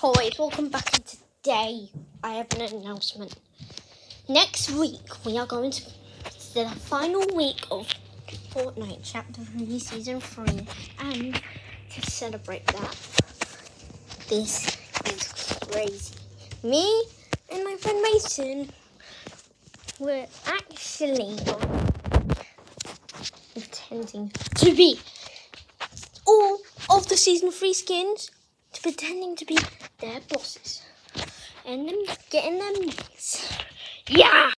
toys. Welcome back and today. I have an announcement. Next week we are going to the final week of Fortnite Chapter 3 Season 3 and to celebrate that this is crazy. Me and my friend Mason were actually intending to be all of the season three skins to pretending to be their bosses and then getting them. Yeah!